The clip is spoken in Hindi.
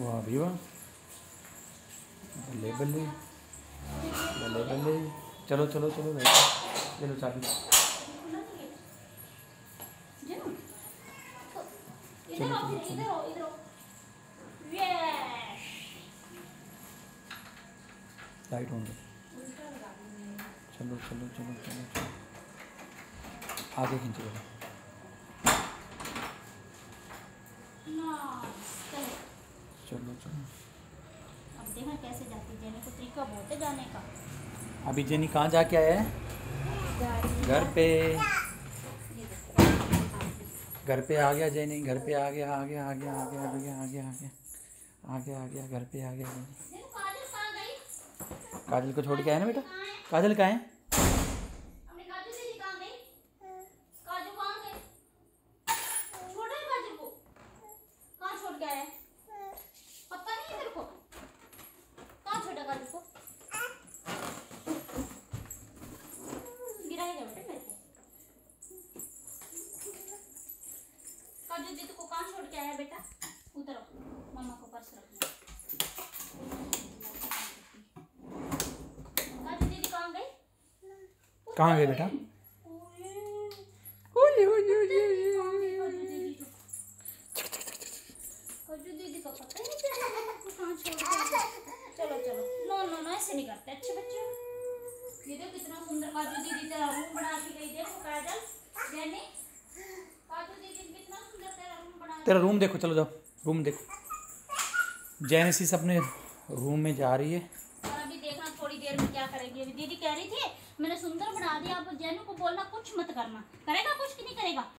वाह भी वाह बल्ले बल्ले बल्ले बल्ले चलो चलो चलो बैठो चलो चाबी इधर आओ यस लाइट ऑन चलो चलो चलो चलो चलो। आगे खींचो चलो चलो। अब कैसे जाती जेने को तरीका बहुत है जाने का। अभी जेनी कहाँ जाके आया है? घर पे। घर पे आ गया जेनी घर पे आ गया आ गया आ गया आ गया आ गया आ गया आ गया आ गया आ गया घर पे आ गया जेनी। काजल कहाँ गई काजल को छोड़ के आया ना बेटा? काजल कहाँ है? छोड़ा को। के आया पता नहीं है तेरे को कहाँ छोड़ा काजू को गिराएगा बेटा मेरे को काजू दीदी को कहाँ छोड़ के आया बेटा? उतरो मम्मा को पर्स रखना। दीदी कहाँ गई? कहाँ गए बेटा? चलो चलो। नो नो नो ऐसे नहीं करते। अच्छे बच्चे ये देखो कितना सुंदर काजू दीदी तेरा रूम बना के गई। देखो काजल जैनी काजू दीदी ने कितना सुंदर तेरा रूम देखो, चलो जाओ रूम देखो। जैनसिस अपने रूम में जा रही है। थोड़ी देर में क्या करेगी अभी। दीदी कह रही थी, मैंने सुंदर बना दिया, आप जैनू को बोलना कुछ मत करना। करेगा कुछ कि नहीं करेगा?